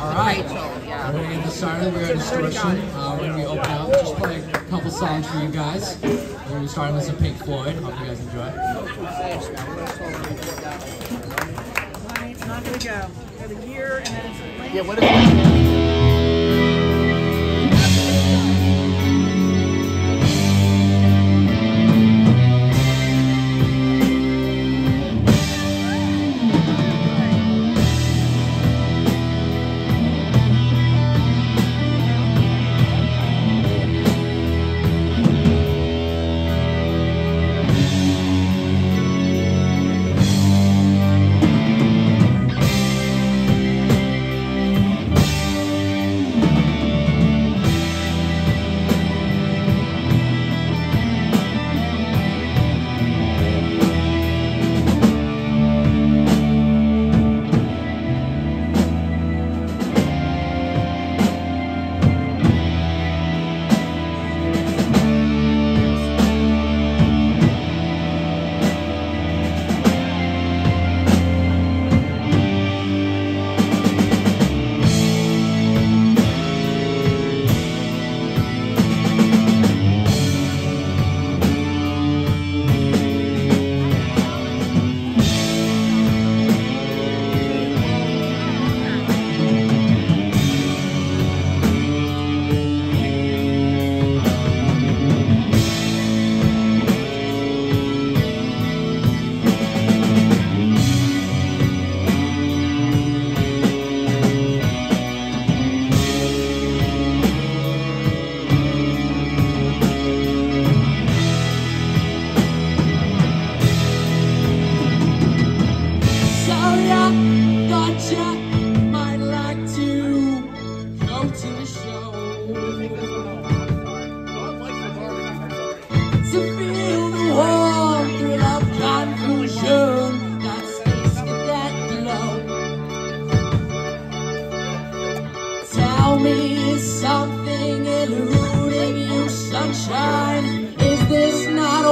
All right. Rachel, yeah. We're gonna get this started. We're at Distortion. Uh, we're gonna be opening up. Just play a couple songs for you guys. We're gonna be starting with some Pink Floyd. Hope you guys enjoy. It's not gonna go. We have a year and then it's a late. Yeah, what is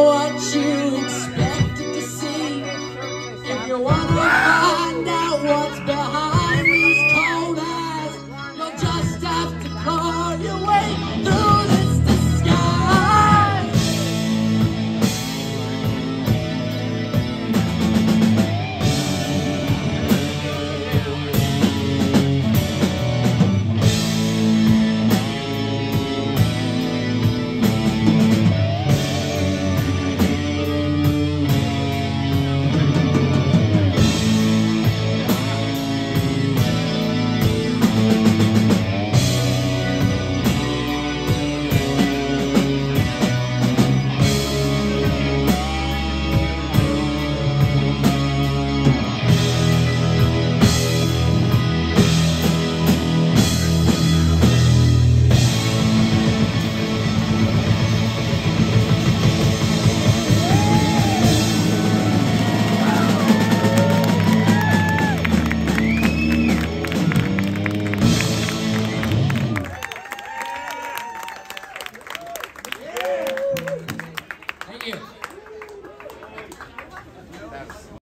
what you expected to see? If you wanna